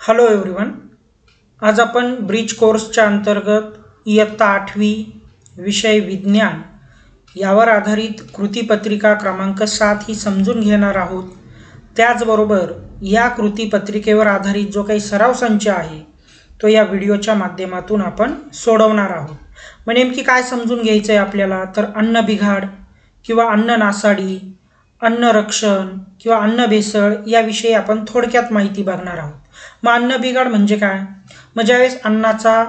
Hello everyone आज आपण bridge कोर्सच्या अंतर्गत इयत्ता आठवी विषय विज्ञान यावर आधारित कृतीपत्रिका क्रमांक सात ही समजून घेणार आहोत. त्याचबरोबर या कृतीपत्रिकेवर आधारित जो काही सराव संच आहे तो या व्हिडिओच्या माध्यमातून आपण सोडवणार आहोत. मग नेमकी काय समजून घ्यायचं आहे आपल्याला? तर अन्न बिघाड किंवा अन्न नासाडी अन्न रक्षण किंवा अन्न भेसळ याविषयी आपण थोडक्यात माहिती बघणार आहोत. मग अन्न बिघाड म्हणजे काय? मग ज्यावेळेस अन्नाचा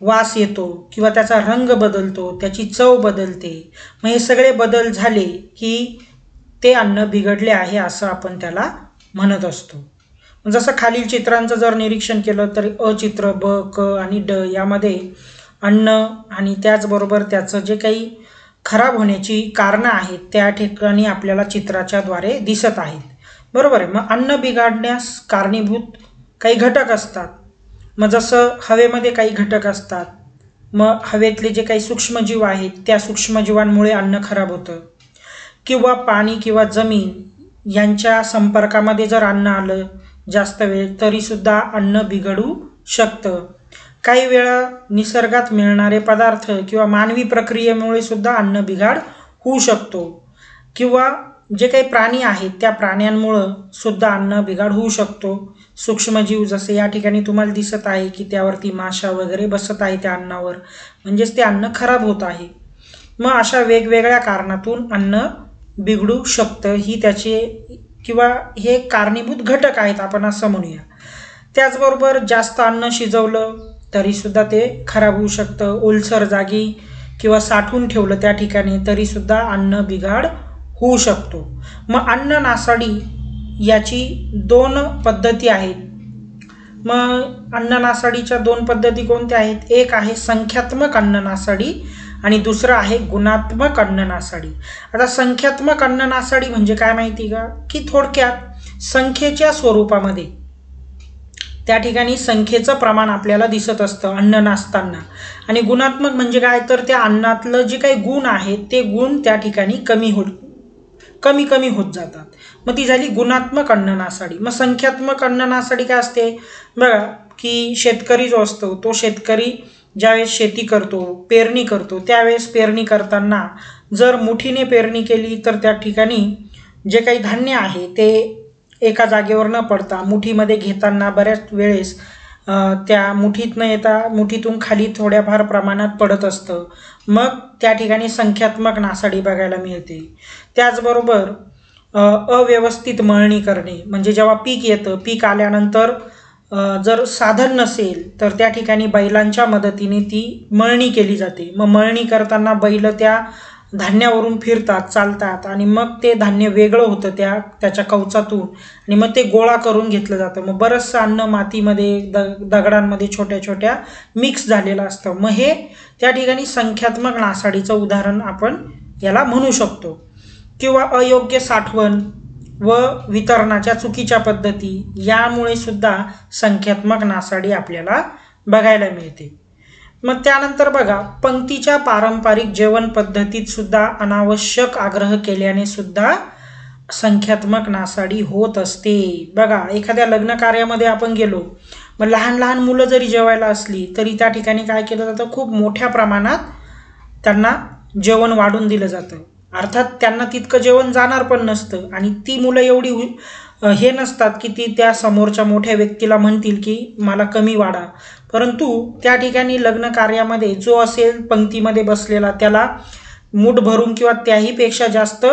वास येतो किंवा त्याचा रंग बदलतो त्याची चव बदलते मग हे सगळे बदल झाले की ते अन्न बिघडले आहे असं आपण त्याला म्हणत असतो. जसं खालील चित्रांचं जर निरीक्षण केलं तर अचित्र ब क आणि ड यामध्ये अन्न आणि त्याचबरोबर त्याचं जे काही खराब होण्याची कारणं आहेत त्या ठिकाणी आपल्याला चित्राच्याद्वारे दिसत आहेत. बरोबर आहे. मग अन्न बिघाडण्यास कारणीभूत काही घटक असतात. मग जसं हवेमध्ये काही घटक असतात मग हवेतले जे काही सूक्ष्मजीव आहेत त्या सूक्ष्मजीवांमुळे अन्न खराब होतं. किंवा पाणी किंवा जमीन यांच्या संपर्कामध्ये जर अन्न आलं जास्त वेळ तरीसुद्धा अन्न बिघडू शकतं. काही वेळा निसर्गात मिळणारे पदार्थ किंवा मानवी प्रक्रियेमुळे सुद्धा अन्न बिघाड होऊ शकतो. किंवा जे काही प्राणी आहेत त्या प्राण्यांमुळं सुद्धा अन्न बिघाड होऊ शकतो. सूक्ष्मजीव जसे या ठिकाणी तुम्हाला दिसत आहे की त्यावरती माशा वगैरे बसत आहे त्या अन्नावर. म्हणजेच ते अन्न खराब होत आहे. मग अशा वेगवेगळ्या कारणातून अन्न बिघडू शकतं ही त्याचे किंवा हे कारणीभूत घटक आहेत आपण असं म्हणूया. त्याचबरोबर जास्त अन्न शिजवलं तरीसुद्धा ते खराब होऊ शकतं. ओलसर जागी किंवा साठवून ठेवलं त्या ठिकाणी तरीसुद्धा अन्न बिघाड होऊ शकतो. मग अन्न नासाडी याची दोन पद्धती आहेत. मग अन्न नासाडीच्या दोन पद्धती कोणत्या आहेत? एक आहे संख्यात्मक अन्न नासाडी आणि दुसरं आहे गुणात्मक अन्न नासाडी आता संख्यात्मक अन्न नासाडी म्हणजे काय माहिती का? की थोडक्यात संख्येच्या स्वरूपामध्ये. त्या ठिकाणी संख्येचं प्रमाण आपल्याला दिसत असतं अन्न नासताना आणि गुणात्मक म्हणजे काय? तर त्या अन्नातलं जे काही गुण आहेत ते गुण त्या ठिकाणी कमी होत कमी कमी होत जातात. मग ती झाली गुणात्मक अन्न नासाडी मग संख्यात्मक अन्न नासाडी काय असते? बघा की शेतकरी जो असतो तो शेतकरी ज्यावेळेस शेती करतो पेरणी करतो त्यावेळेस पेरणी करताना जर मुठीने पेरणी केली तर त्या ठिकाणी जे काही धान्य आहे ते एका जागेवर न पडता मुठीमध्ये घेताना बऱ्याच वेळेस त्या मुठीत न येता मुठीतून खाली थोड्याफार प्रमाणात पडत असतं. मग त्या ठिकाणी संख्यात्मक नासाडी बघायला मिळते. त्याचबरोबर अव्यवस्थित मळणी करणे. म्हणजे जेव्हा पीक येतं पीक आल्यानंतर जर साधन नसेल तर त्या ठिकाणी बैलांच्या मदतीने ती मळणी केली जाते. मग मळणी करताना बैल त्या धान्यावरून फिरतात चालतात आणि मग ते धान्य वेगळं होतं त्या त्याच्या कवचातून. आणि मग ते गोळा करून घेतलं जातं. मग बरंचसं अन्न मातीमध्ये द दगडांमध्ये छोट्या छोट्या मिक्स झालेलं असतं. मग हे त्या ठिकाणी संख्यात्मक नासाडीचं उदाहरण आपण याला म्हणू शकतो. किंवा अयोग्य साठवण व वितरणाच्या चुकीच्या पद्धती यामुळे सुद्धा संख्यात्मक नासाडी आपल्याला बघायला मिळते. मग त्यानंतर बघा पंक्तीच्या पारंपरिक जेवण पद्धतीत सुद्धा अनावश्यक आग्रह केल्याने सुद्धा संख्यात्मक नासाडी होत असते. बघा एखाद्या लग्न कार्यामध्ये आपण गेलो मग लहान लहान मुलं जरी जेवायला असली तरी त्या ठिकाणी काय केलं जातं? खूप मोठ्या प्रमाणात त्यांना जेवण वाढून दिलं जातं. अर्थात त्यांना तितकं जेवण जाणार पण नसतं. आणि ती मुलं एवढी हे नसतात की ती त्या समोरच्या मोठ्या व्यक्तीला म्हणतील की मला कमी वाढा. परंतु त्या ठिकाणी लग्न कार्यामध्ये जो असेल पंक्तीमध्ये बसलेला त्याला मूठ भरून किंवा त्याहीपेक्षा जास्त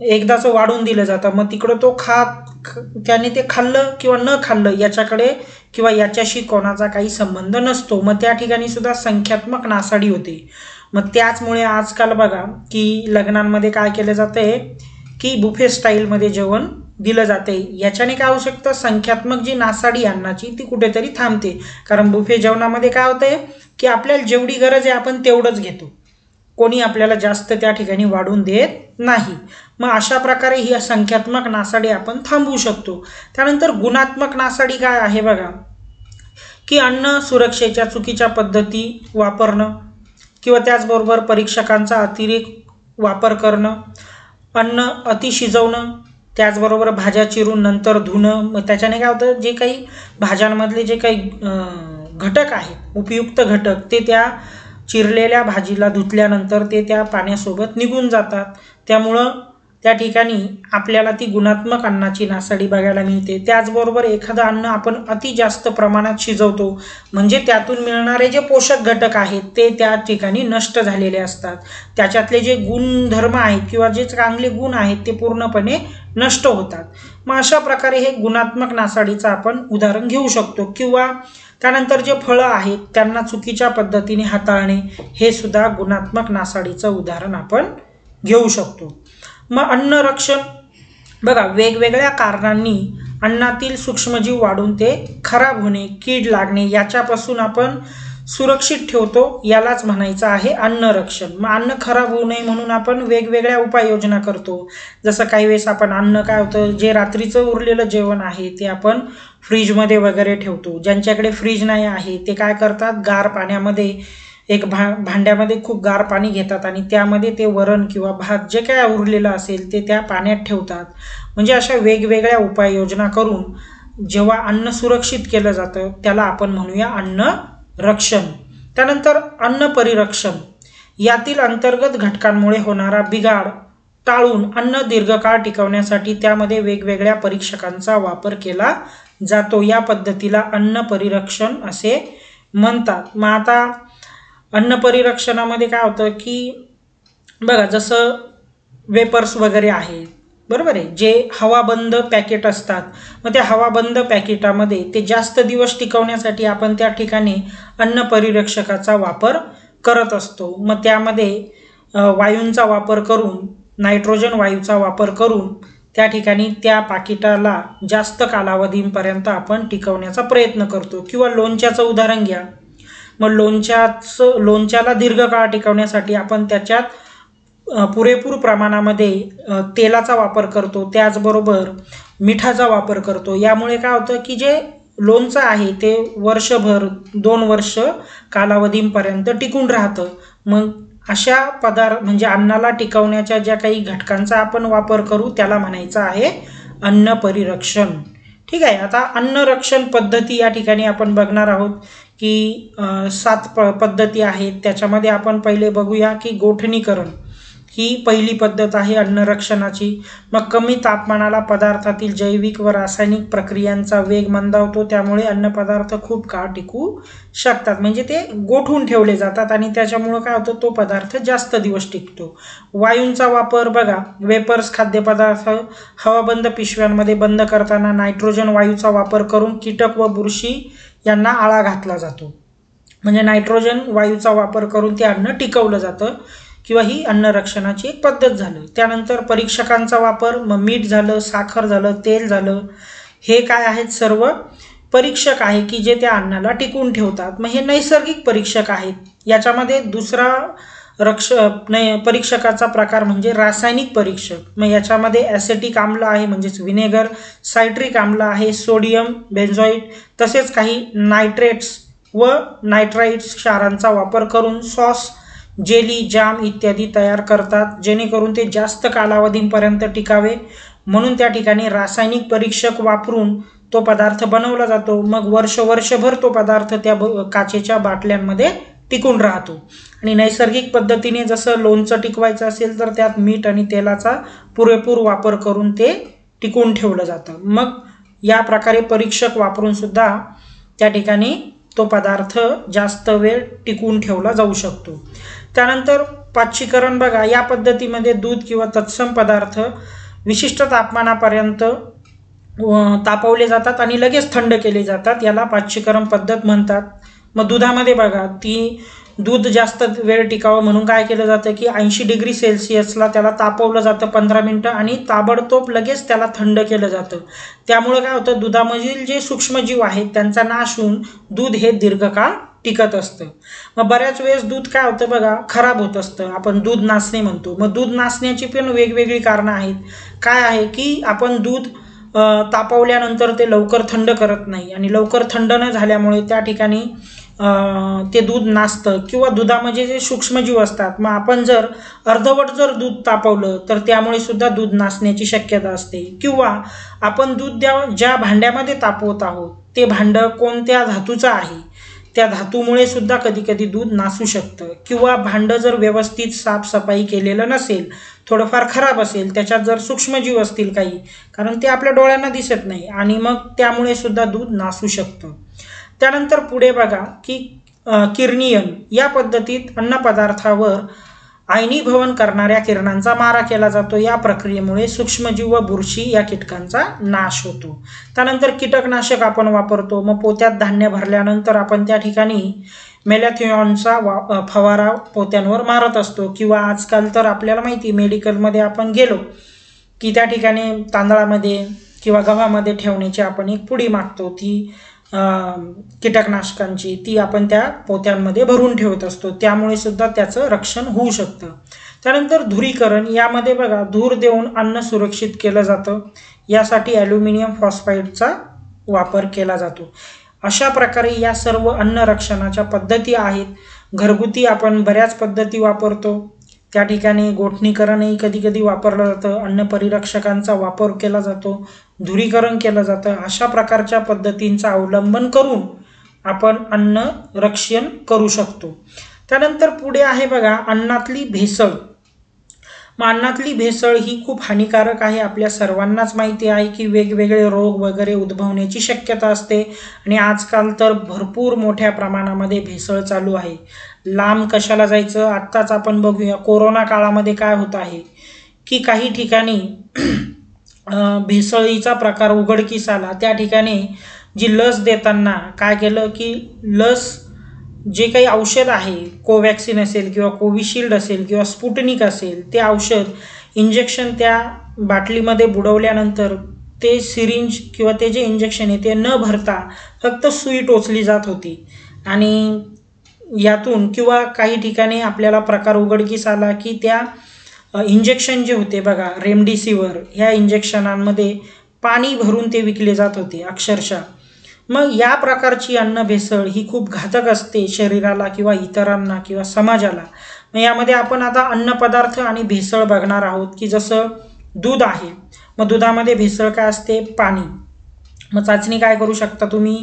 एकदाचं वाढून दिलं जातं. मग तिकडं तो खात त्याने ते खाल्लं किंवा न खाल्लं याच्याकडे किंवा याच्याशी कोणाचा काही संबंध नसतो. मग त्या ठिकाणी सुद्धा संख्यात्मक नासाडी होते. मग त्याचमुळे आजकाल बघा की लग्नांमध्ये काय केलं जातं आहे की बुफे स्टाईलमध्ये जेवण दिलं जाते याच्याने काय होऊ शकतं? संख्यात्मक जी नासाडी अन्नाची ती कुठेतरी थांबते. कारण बुफे जेवणामध्ये काय होतंय की आपल्याला जेवढी गरज आहे आपण तेवढंच घेतो. कोणी आपल्याला जास्त त्या ठिकाणी वाढून देत नाही. मग अशा प्रकारे ही संख्यात्मक नासाडी आपण थांबवू शकतो. त्यानंतर गुणात्मक नासाडी काय आहे बघा की अन्न सुरक्षेच्या चुकीच्या पद्धती वापरणं. किंवा त्याचबरोबर परीक्षकांचा अतिरेक वापर करणं अन्न अति शिजवणं त्याचबरोबर भाज्या चिरून नंतर धुणं मग त्याच्याने काय होतं जे काही भाज्यांमधले जे काही घटक आहेत उपयुक्त घटक ते त्या चिरलेल्या भाजीला धुतल्यानंतर ते त्या पाण्यासोबत निघून जातात. त्यामुळं त्या ठिकाणी आपल्याला ती गुणात्मक अन्नाची नासाडी बघायला मिळते. त्याचबरोबर एखादं अन्न आपण अति जास्त प्रमाणात शिजवतो म्हणजे त्यातून मिळणारे जे पोषक घटक आहेत ते त्या ठिकाणी नष्ट झालेले असतात. त्याच्यातले जे गुणधर्म आहेत किंवा जे चांगले गुण आहेत ते पूर्णपणे नष्ट होतात. मग अशा प्रकारे हे गुणात्मक नासाडीचं आपण उदाहरण घेऊ शकतो. किंवा त्यानंतर जे फळं आहेत त्यांना चुकीच्या पद्धतीने हाताळणे हे सुद्धा गुणात्मक नासाडीचं उदाहरण आपण घेऊ शकतो. मग अन्न रक्षण. बघा वेगवेगळ्या कारणांनी अन्नातील सूक्ष्मजीव वाढून ते खराब होणे कीड लागणे याच्यापासून आपण सुरक्षित ठेवतो यालाच म्हणायचं आहे अन्नरक्षण मग अन्न खराब होऊ नये म्हणून आपण वेगवेगळ्या उपाययोजना करतो. जसं काही वेळेस आपण अन्न काय होतं जे रात्रीचं उरलेलं जेवण आहे ते आपण फ्रीजमध्ये वगैरे ठेवतो. ज्यांच्याकडे फ्रीज नाही आहे ते काय करतात? गार पाण्यामध्ये एक भा भांड्यामध्ये खूप गार पाणी घेतात आणि त्यामध्ये ते वरण किंवा भात जे काय उरलेलं असेल ते त्या पाण्यात ठेवतात. म्हणजे अशा वेगवेगळ्या उपाययोजना करून जेव्हा अन्न सुरक्षित केलं जातं त्याला आपण म्हणूया अन्न रक्षण. त्यानंतर अन्न परिरक्षण. यातील अंतर्गत घटकांमुळे होणारा बिघाड टाळून अन्न दीर्घकाळ टिकवण्यासाठी त्यामध्ये वेगवेगळ्या परीक्षकांचा वापर केला जातो. या पद्धतीला अन्न परिरक्षण असे म्हणतात. मग आता अन्न परिरक्षणामध्ये काय होतं की बघा जसं वेपर्स वगैरे आहे बरोबर आहे? जे हवाबंद पॅकेट असतात मग त्या हवाबंद पॅकेटामध्ये ते जास्त दिवस टिकवण्यासाठी आपण त्या ठिकाणी अन्न परिरक्षकाचा वापर करत असतो. मग त्यामध्ये वायूंचा वापर करून नायट्रोजन वायूचा वापर करून त्या ठिकाणी त्या पाकिटाला जास्त कालावधीपर्यंत आपण टिकवण्याचा प्रयत्न करतो. किंवा लोणच्याचं उदाहरण घ्या. मग लोणच्याचं लोणच्याला दीर्घकाळ टिकवण्यासाठी आपण त्याच्यात पुरेपूर प्रमाणामध्ये तेलाचा वापर करतो. त्याचबरोबर मिठाचा वापर करतो. यामुळे काय होतं की जे लोणचं आहे ते वर्षभर दोन वर्ष कालावधीपर्यंत टिकून राहतं. मग अशा पदार्थ म्हणजे अन्नाला टिकवण्याच्या ज्या काही घटकांचा आपण वापर करू त्याला म्हणायचं आहे अन्न परिरक्षण. ठीक आहे? आता अन्न रक्षण पद्धती या ठिकाणी आपण बघणार आहोत. की सात प पद्धती आहेत. त्याच्यामध्ये आपण पहिले बघूया की गोठणीकरण ही पहिली पद्धत आहे अन्नरक्षणाची. मग कमी तापमानाला पदार्थातील जैविक व रासायनिक प्रक्रियांचा वेग मंदावतो. त्यामुळे अन्नपदार्थ खूप काळ टिकू शकतात. म्हणजे ते गोठून ठेवले जातात आणि त्याच्यामुळं काय होतं तो पदार्थ जास्त दिवस टिकतो. वायूंचा वापर बघा. वेपर्स खाद्यपदार्थ हवाबंद पिशव्यांमध्ये बंद करताना नायट्रोजन वायूचा वापर करून कीटक व बुरशी यांना आळा घातला जातो. म्हणजे नायट्रोजन वायूचा वापर करून ते अन्न टिकवलं जातं किंवा ही अन्नरक्षणाची एक पद्धत झालं. त्यानंतर परीक्षकांचा वापर मग मीठ झालं साखर झालं तेल झालं. हे काय आहेत सर्व परीक्षक आहे की जे त्या अन्नाला टिकून ठेवतात. मग हे नैसर्गिक परीक्षक आहेत. याच्यामध्ये दुसरा रक्ष नाही परीक्षकाचा प्रकार म्हणजे रासायनिक परीक्षक. मग याच्यामध्ये ॲसेटिक आम्ल आहे म्हणजेच विनेगर सायट्रिक आम्ल आहे सोडियम बेन्झॉईट तसेच काही नायट्रेट्स व नायट्राईट्स क्षारांचा वापर करून सॉस जेली जाम इत्यादी तयार करतात जेणेकरून ते जास्त कालावधीपर्यंत टिकावे. म्हणून त्या ठिकाणी रासायनिक परीक्षक वापरून तो पदार्थ बनवला जातो. मग वर्ष वर्षभर तो पदार्थ त्या काचेच्या बाटल्यांमध्ये टिकून राहतो. आणि नैसर्गिक पद्धतीने जसं लोणचं टिकवायचं असेल तर त्यात मीठ आणि तेलाचा पुरेपूर वापर करून ते टिकून ठेवलं जातं. मग या प्रकारे परीक्षक वापरून सुद्धा त्या ठिकाणी तो पदार्थ जास्त वेळ टिकून ठेवला जाऊ शकतो. त्यानंतर पाचशीकरण बघा या पद्धतीमध्ये दूध किंवा तत्सम पदार्थ विशिष्ट तापमानापर्यंत तापवले जातात आणि लगेच थंड केले जातात. याला पाचशीकरण पद्धत म्हणतात. मग दुधामध्ये बघा ती दूध जास्त वेळ टिकावं म्हणून काय केलं जातं की ऐंशी डिग्री सेल्सिअसला त्याला तापवलं जातं पंधरा मिनटं आणि ताबडतोब लगेच त्याला थंड केलं जातं. त्यामुळं काय होतं दुधामधील जे सूक्ष्मजीव आहेत त्यांचा नाश होऊन दूध हे दीर्घकाळ टिकत असतं. मग बऱ्याच वेळेस दूध काय होतं बघा खराब होत असतं. आपण दूध नाचणे म्हणतो. मग दूध नाचण्याची पण वेगवेगळी कारणं आहेत. काय आहे की आपण दूध तापवल्यानंतर ते लवकर थंड करत नाही. आणि लवकर थंड न झाल्यामुळे त्या ठिकाणी ते दूध नाचतं किंवा दुधामध्ये जे सूक्ष्मजीव असतात. मग आपण जर अर्धवट जर दूध तापवलं तर त्यामुळे सुद्धा दूध नाचण्याची शक्यता असते. किंवा आपण दूध द्या ज्या भांड्यामध्ये तापवत आहोत ते भांडं कोणत्या धातूचं आहे? त्या धातूमुळे सुद्धा कधी कधी दूध नासू शकतं. किंवा भांडं जर व्यवस्थित साफसफाई केलेलं नसेल थोडंफार खराब असेल त्याच्यात जर सूक्ष्मजीव असतील काही कारण ते आपल्या डोळ्यांना दिसत नाही आणि मग त्यामुळे सुद्धा दूध नासू शकतं. त्यानंतर पुढे बघा की किरणीयन या पद्धतीत अन्नपदार्थावर आयनीभवन करणाऱ्या किरणांचा मारा केला जातो. या प्रक्रियेमुळे सूक्ष्मजीव व बुरशी या कीटकांचा नाश होतो. त्यानंतर कीटकनाशक आपण वापरतो. मग पोत्यात धान्य भरल्यानंतर आपण त्या ठिकाणी मेलॅथिऑनचा वा फवारा पोत्यांवर मारत असतो किंवा आजकाल तर आपल्याला माहिती मेडिकलमध्ये आपण गेलो की त्या ठिकाणी तांदळामध्ये किंवा गव्हामध्ये ठेवण्याची आपण एक पुडी मागतो. ती कीटकनाशकांची ती आपण त्या पोत्यांमध्ये भरून ठेवत असतो. त्यामुळे सुद्धा त्याचं रक्षण होऊ शकतं. त्यानंतर धुरीकरण यामध्ये बघा धूर देऊन अन्न सुरक्षित केलं जातं. यासाठी ॲल्युमिनियम फॉस्फाईडचा वापर केला जातो. अशा प्रकारे या सर्व अन्न रक्षणाच्या पद्धती आहेत. घरगुती आपण बऱ्याच पद्धती वापरतो. त्या ठिकाणी गोठणीकरणही कधी कधी वापरलं जातं अन्न परिरक्षकांचा वापर केला जातो धुरीकरण केलं जातं. अशा प्रकारच्या पद्धतींचा अवलंबन करून आपण अन्न रक्षण करू शकतो. त्यानंतर पुढे आहे बघा अन्नातली भेसळ. मग अन्नातली भेसळ ही खूप हानिकारक आहे आपल्या सर्वांनाच माहिती आहे की वेगवेगळे रोग वगैरे उद्भवण्याची शक्यता असते. आणि आजकाल तर भरपूर मोठ्या प्रमाणामध्ये भेसळ चालू आहे. लांब कशाला जायचं? आत्ताच आपण बघूया. कोरोना काळामध्ये काय होत आहे? की काही ठिकाणी भेसळीचा प्रकार उघडकीस आला त्या ठिकाणी जी लस देताना काय केलं? की लस जे काही औषध आहे कोवॅक्सिन असेल किंवा कोविशिल्ड असेल किंवा स्पुटनिक असेल ते औषध इंजेक्शन त्या बाटलीमध्ये बुडवल्यानंतर ते सिरिंज किंवा ते जे इंजेक्शन आहे ते न भरता फक्त सुई टोचली जात होती. आणि यातून किंवा काही ठिकाणी आपल्याला प्रकार उघडकीस आला की त्या इंजेक्शन जे होते बघा रेमडिसिवर ह्या इंजेक्शनांमध्ये पाणी भरून ते विकले जात होते अक्षरशः. मग या प्रकारची अन्न भेसळ ही खूप घातक असते शरीराला किंवा इतरांना किंवा समाजाला. मग यामध्ये आपण आता अन्नपदार्थ आणि भेसळ बघणार आहोत की जसं दूध आहे मग दुधामध्ये भेसळ काय असते? पाणी. मग चाचणी काय करू शकता तुम्ही?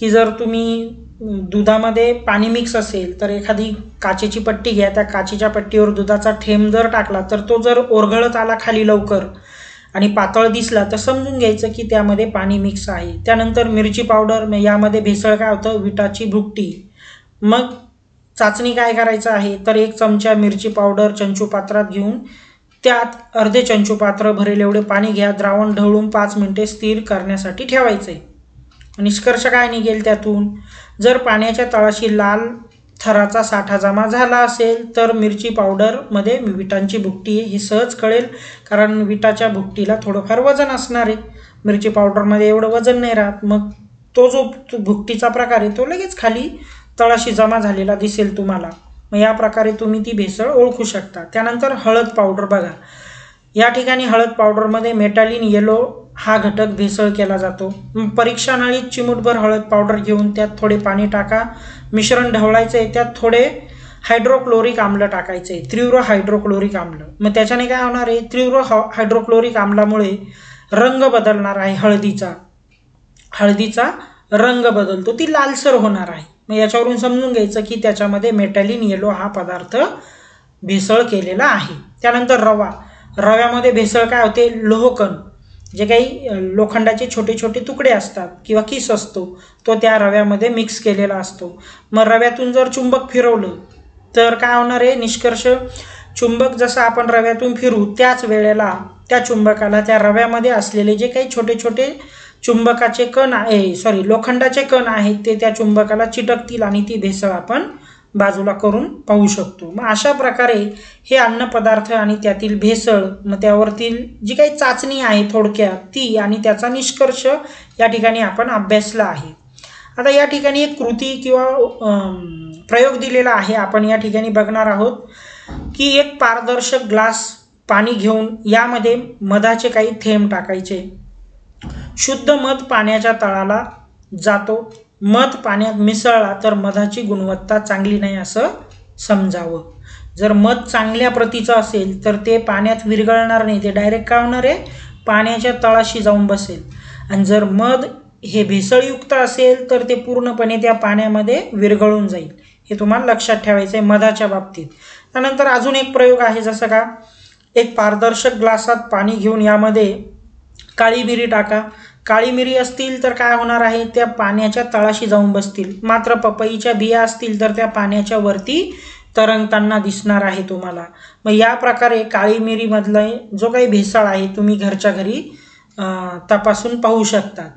की जर तुम्ही दुधामध्ये पाणी मिक्स असेल तर एखादी काचेची पट्टी घ्या. त्या काचेच्या पट्टीवर दुधाचा थेंब जर टाकला तर तो जर ओरघळत आला खाली लवकर आणि पातळ दिसला तर समजून घ्यायचं की त्यामध्ये पाणी मिक्स आहे. त्यानंतर मिरची पावडर यामध्ये भेसळ काय होतं? विटाची भुकटी. मग चाचणी काय करायचं आहे? तर एक चमचा मिरची पावडर चंचू पात्रात घेऊन त्यात अर्धे चंचू पात्र भरेल एवढे पाणी घ्या. द्रावण ढवळून पाच मिनटे स्थिर करण्यासाठी ठेवायचं. आहे निष्कर्ष काय निघेल त्यातून? जर पाण्याच्या तळाशी लाल थराचा साठा जमा झाला असेल तर मिरची पावडरमध्ये विटांची भुकटी आहे हे सहज कळेल कारण विटाच्या भुकटीला थोडंफार वजन असणार आहे. मिरची पावडरमध्ये एवढं वजन नाही राहत. मग तो जो भुकटीचा प्रकार आहे तो लगेच खाली तळाशी जमा झालेला दिसेल तुम्हाला. मग या प्रकारे तुम्ही ती भेसळ ओळखू शकता. त्यानंतर हळद पावडर बघा. या ठिकाणी हळद पावडरमध्ये मेटालिन येलो हा घटक भेसळ केला जातो. परीक्षा नळीत चिमूटभर हळद पावडर घेऊन त्यात थोडे पाणी टाका. मिश्रण ढवळायचं आहे त्यात थोडे हायड्रोक्लोरिक आम्ल टाकायचे तीव्र हायड्रोक्लोरिक आम्ल. मग त्याच्याने काय होणार आहे तीव्र हायड्रोक्लोरिक आम्लामुळे रंग बदलणार आहे हळदीचा. हळदीचा रंग बदलतो ती लालसर होणार आहे. मग याच्यावरून समजून घ्यायचं की त्याच्यामध्ये मेटॅलिन येलो हा पदार्थ भेसळ केलेला आहे. त्यानंतर रवा. रव्यामध्ये भेसळ काय होते? लोहकण. जे काही लोखंडाचे छोटे छोटे तुकडे असतात किंवा किस असतो तो त्या रव्यामध्ये मिक्स केलेला असतो. मग रव्यातून जर चुंबक फिरवलं तर काय होणार आहे? निष्कर्ष चुंबक जसं आपण रव्यातून फिरू त्याच वेळेला त्या चुंबकाला त्या रव्यामध्ये असलेले जे काही छोटे छोटे चुंबकाचे कण आहे सॉरी लोखंडाचे कण आहेत ते त्या चुंबकाला चिटकतील आणि ती भेसळ आपण बाजूला करून पाहू शकतो. मग अशा प्रकारे हे अन्नपदार्थ आणि त्यातील भेसळ मग त्यावरतील जी काही चाचणी आहे थोडक्यात ती आणि त्याचा निष्कर्ष या ठिकाणी आपण अभ्यासला आहे. आता या ठिकाणी एक कृती किंवा प्रयोग दिलेला आहे. आपण या ठिकाणी बघणार आहोत की एक पारदर्शक ग्लास पाणी घेऊन यामध्ये मधाचे काही थेंब टाकायचे. शुद्ध मध पाण्याच्या तळाला जातो. मध पाण्यात मिसळला तर मधाची गुणवत्ता चांगली नाही असं समजावं. जर मध चांगल्या प्रतीचं असेल तर ते पाण्यात विरघळणार नाही ते डायरेक्ट काय होणार आहे? पाण्याच्या तळाशी जाऊन बसेल. आणि जर मध हे भेसळयुक्त असेल तर ते पूर्णपणे त्या पाण्यामध्ये विरघळून जाईल. हे तुम्हाला लक्षात ठेवायचं आहे मधाच्या बाबतीत. त्यानंतर अजून एक प्रयोग आहे जसं का एक पारदर्शक ग्लासात पाणी घेऊन यामध्ये काळी मिरी टाका. काळी मिरी असतील तर काय होणार आहे? त्या पाण्याच्या तळाशी जाऊन बसतील. मात्र पपईच्या बिया असतील तर त्या पाण्याच्या वरती तरंगताना दिसणार आहे तुम्हाला. मग या प्रकारे काळी मिरीमधला जो काही भेसळ आहे तुम्ही घरच्या घरी तपासून पाहू शकतात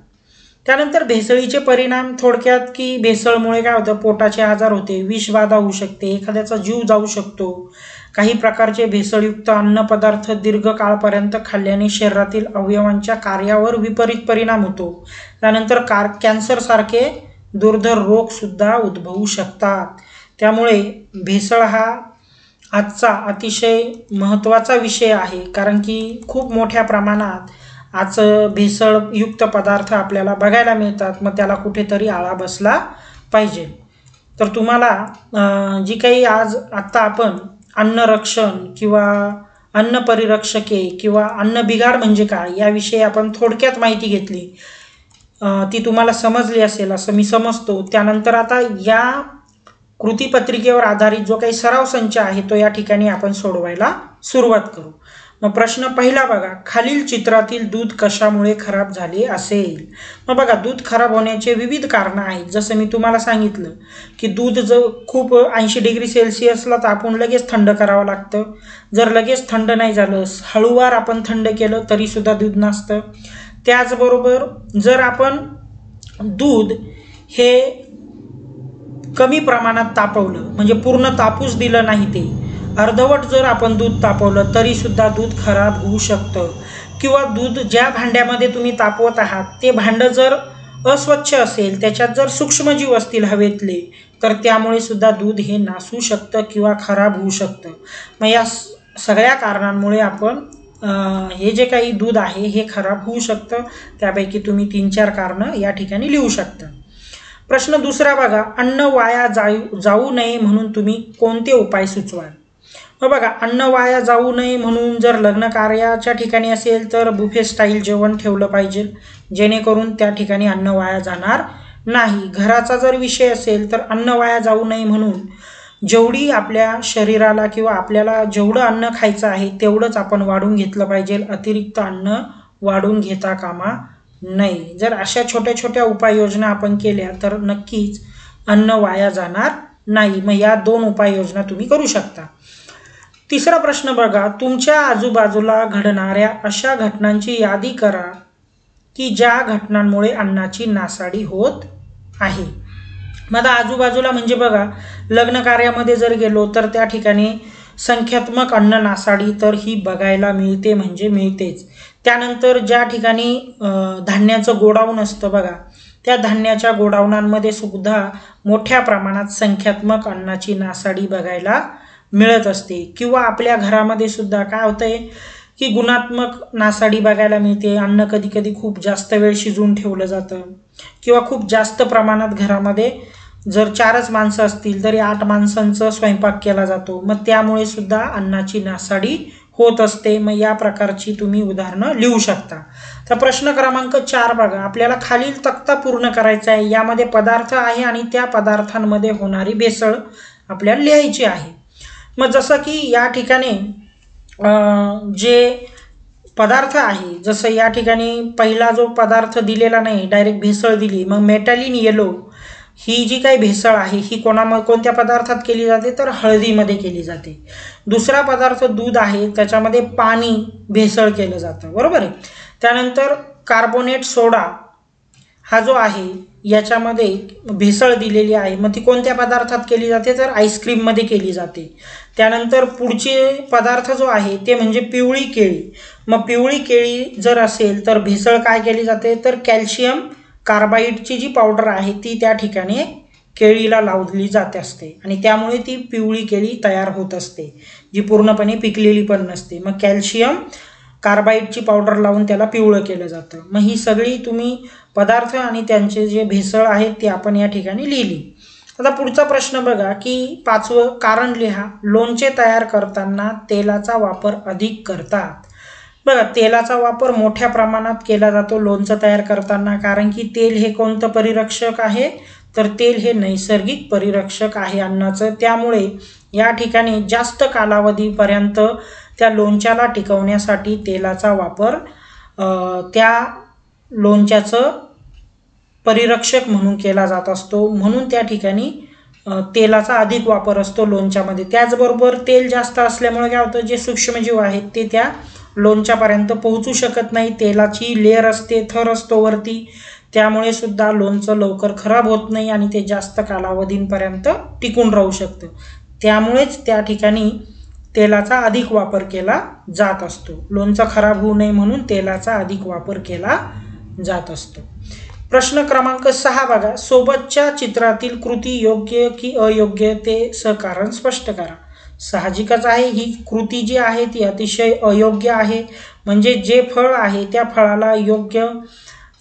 त्यानंतर भेसळीचे परिणाम थोडक्यात की भेसळमुळे काय होतं? पोटाचे आजार होते विषबाधा होऊ शकते एखाद्याचा जीव जाऊ शकतो. काही प्रकारचे भेसळयुक्त अन्नपदार्थ दीर्घकाळपर्यंत खाल्ल्याने शरीरातील अवयवांच्या कार्यावर विपरीत परिणाम होतो. त्यानंतर कार कॅन्सरसारखे दुर्धर रोगसुद्धा उद्भवू शकतात. त्यामुळे भेसळ हा आजचा अतिशय महत्त्वाचा विषय आहे कारण की खूप मोठ्या प्रमाणात आज भेसळयुक्त पदार्थ आपल्याला बघायला मिळतात. मग त्याला कुठेतरी आळा बसला पाहिजे. तर तुम्हाला जी काही आज आत्ता आपण अन्नरक्षण किंवा अन्न परिरक्षके किंवा अन्न बिघाड म्हणजे काय याविषयी आपण थोडक्यात माहिती घेतली. ती तुम्हाला समजली असेल असं मी समजतो. त्यानंतर आता या कृतीपत्रिकेवर आधारित जो काही सराव संच आहे तो या ठिकाणी आपण सोडवायला सुरुवात करू. मग प्रश्न पहिला बघा खालील चित्रातील दूध कशामुळे खराब झाले असेल? मग बघा दूध खराब होण्याचे विविध कारणं आहेत. जसं मी तुम्हाला सांगितलं की दूध जर खूप ऐंशी डिग्री सेल्सिअसला तापून लगेच थंड करावं लागतं. जर लगेच थंड नाही झालं हळूवार आपण थंड केलं तरीसुद्धा दूध नसतं. त्याचबरोबर जर आपण दूध हे कमी प्रमाणात तापवलं म्हणजे पूर्ण तापूस दिलं नाही ते अर्धवट जर आपण दूध तापवलं तरीसुद्धा दूध खराब होऊ शकतं. किंवा दूध ज्या भांड्यामध्ये तुम्ही तापवत आहात ते भांडं जर अस्वच्छ असेल त्याच्यात जर सूक्ष्मजीव असतील हवेतले तर त्यामुळे सुद्धा दूध हे नासू शकतं किंवा खराब होऊ शकतं. मग या सगळ्या कारणांमुळे आपण हे जे काही दूध आहे हे खराब होऊ शकतं. त्यापैकी तुम्ही तीन चार कारणं या ठिकाणी लिहू शकता. प्रश्न दुसरा बघा अन्न वाया जाऊ जाऊ नये म्हणून तुम्ही कोणते उपाय सुचवाल? मग बघा अन्न वाया जाऊ नये म्हणून जर लग्न कार्याच्या ठिकाणी असेल तर बुफे स्टाईल जेवण ठेवलं पाहिजे. जेणेकरून त्या ठिकाणी अन्न वाया जाणार नाही. घराचा जर विषय असेल तर अन्न वाया जाऊ नये म्हणून जेवढी आपल्या शरीराला किंवा आपल्याला जेवढं अन्न खायचं आहे तेवढंच आपण वाढून घेतलं पाहिजे. अतिरिक्त अन्न वाढून घेता कामा नाही जर अशा छोट्या छोट्या उपाययोजना आपण केल्या तर नक्कीच अन्न वाया जाणार नाही. मग या दोन उपाययोजना तुम्ही करू शकता. तिसरा प्रश्न बघा. तुमच्या आजूबाजूला घडणाऱ्या अशा घटनांची यादी करा की ज्या घटनांमुळे अन्नाची नासाडी होत आहे. मग आजूबाजूला म्हणजे बघा लग्न कार्यामध्ये जर गेलो तर त्या ठिकाणी संख्यात्मक अन्न नासाडी तर ही बघायला मिळते म्हणजे मिळतेच. त्यानंतर ज्या ठिकाणी धान्याचं गोडाऊन असतं बघा त्या धान्याच्या गोडाऊनांमध्ये सुद्धा मोठ्या प्रमाणात संख्यात्मक अन्नाची नासाडी बघायला मिळत असते. किंवा आपल्या घरामध्ये सुद्धा काय होतं आहे की गुणात्मक नासाडी बघायला मिळते. अन्न कधी कधी खूप जास्त वेळ शिजवून ठेवलं जातं. किंवा खूप जास्त प्रमाणात घरामध्ये जर चारच माणसं असतील तरी आठ माणसांचं स्वयंपाक केला जातो. मग त्यामुळे सुद्धा अन्नाची नासाडी होत असते. मग या प्रकारची तुम्ही उदाहरणं लिहू शकता. तर प्रश्न क्रमांक चार बघा. आपल्याला खालील तक्ता पूर्ण करायचा आहे. यामध्ये पदार्थ आहे आणि त्या पदार्थांमध्ये होणारी भेसळ आपल्याला लिहायची आहे. मग जसं की या ठिकाणी जे पदार्थ आहे जसं या ठिकाणी पहिला जो पदार्थ दिलेला नाही डायरेक्ट भेसळ दिली मग मेटॅलिन येलो ही जी काही भेसळ आहे ही कोणाम कोणत्या पदार्थात केली जाते? तर हळदीमध्ये केली जाते. दुसरा पदार्थ दूध आहे त्याच्यामध्ये पाणी भेसळ केलं जातं. बरोबर आहे? त्यानंतर कार्बोनेट सोडा हा जो आहे याच्यामध्ये भेसळ दिलेली आहे. मग ती कोणत्या पदार्थात केली जाते? तर आईस्क्रीममध्ये केली जाते. त्यानंतर पुढचे पदार्थ जो आहे ते म्हणजे पिवळी केळी. मग पिवळी केळी जर असेल तर भेसळ काय केली जाते? तर कॅल्शियम कार्बाईडची जी पावडर आहे ती त्या ठिकाणी केळीला लावली जाते असते. आणि त्यामुळे ती पिवळी केळी तयार होत असते जी पूर्णपणे पिकलेली पण नसते. मग कॅल्शियम कार्बाईडची पावडर लावून त्याला पिवळं केलं जातं. मग ही सगळी तुम्ही पदार्थ आणि त्यांचे जे भेसळ आहेत ते आपण या ठिकाणी लिहिली. आता पुढचा प्रश्न बघा की पाचवं कारण लिहा. लोणचे तयार करताना तेलाचा वापर अधिक करतात. बघा तेलाचा वापर मोठ्या प्रमाणात केला जातो लोणचं तयार करताना कारण की तेल हे कोणतं परिरक्षक आहे? तर तेल हे नैसर्गिक परिरक्षक आहे अन्नाचं. त्यामुळे या ठिकाणी जास्त कालावधीपर्यंत त्या लोणच्याला टिकवण्यासाठी तेलाचा वापर त्या लोणच्याचं परिरक्षक म्हणून केला जात असतो. म्हणून त्या ठिकाणी तेलाचा अधिक वापर असतो लोणच्यामध्ये. त्याचबरोबर तेल जास्त असल्यामुळे काय होतं जे सूक्ष्मजीव आहेत ते त्या लोणच्यापर्यंत पोहोचू शकत नाही. तेलाची लेअर असते थर असतो वरती. त्यामुळे सुद्धा लोणचं लवकर खराब होत नाही आणि ते जास्त कालावधींपर्यंत टिकून राहू शकतं. त्यामुळेच त्या ठिकाणी तेलाचा अधिक वापर केला जात असतो. लोणचं खराब होऊ नये म्हणून तेलाचा अधिक वापर केला जात असतो. प्रश्न क्रमांक सहा बघा. सोबतच्या चित्रातील कृती योग्य की अयोग्य ते सहकारण स्पष्ट करा. साहजिकच आहे ही कृती जी आहे ती अतिशय अयोग्य आहे. म्हणजे जे फळ आहे त्या फळाला योग्य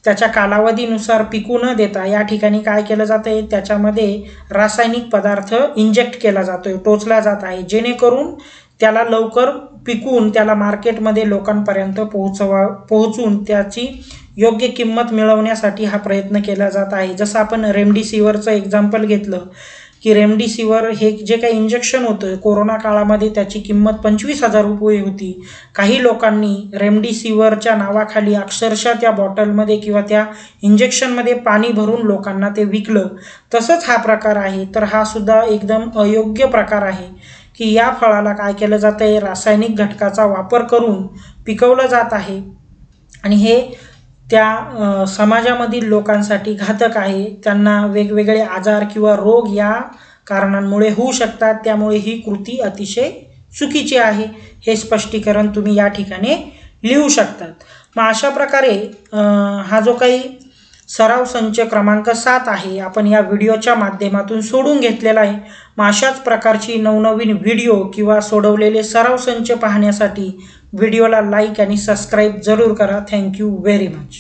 त्याच्या कालावधीनुसार पिकू न देता या ठिकाणी काय केलं जातं आहे त्याच्यामध्ये रासायनिक पदार्थ इंजेक्ट केला जातो आहे टोचला जात आहे. जेणेकरून त्याला लवकर पिकून त्याला मार्केटमध्ये लोकांपर्यंत पोहोचवा पोहोचून त्याची योग्य किंमत मिळवण्यासाठी हा प्रयत्न केला जात आहे. जसं आपण रेमडिसिवरचं एक्झाम्पल घेतलं की रेमडिसिवर हे जे काही इंजेक्शन होतं कोरोना काळामध्ये त्याची किंमत पंचवीस हजार रुपये होती. काही लोकांनी रेमडिसिवरच्या नावाखाली अक्षरशः त्या बॉटलमध्ये किंवा त्या इंजेक्शनमध्ये पाणी भरून लोकांना ते विकलं. तसंच हा प्रकार आहे. तर हा सुद्धा एकदम अयोग्य प्रकार आहे. की या फळाला काय केलं जातं आहे रासायनिक घटकाचा वापर करून पिकवलं जात आहे. आणि हे त्या समाजामधील लोकांसाठी घातक आहे. त्यांना वेगवेगळे आजार किंवा रोग या कारणांमुळे होऊ शकतात. त्यामुळे ही कृती अतिशय चुकीची आहे. हे स्पष्टीकरण तुम्ही या ठिकाणी लिहू शकतात. मग अशा प्रकारे हा जो काही सराव संच क्रमांक सात आहे. आपण या व्हिडिओच्या माध्यमातून सोडून घेतलेला आहे. मग अशाच प्रकारची नवनवीन व्हिडिओ किंवा सोडवलेले सराव संच पाहण्यासाठी व्हिडिओला लाईक आणि सबस्क्राईब जरूर करा. Thank you very much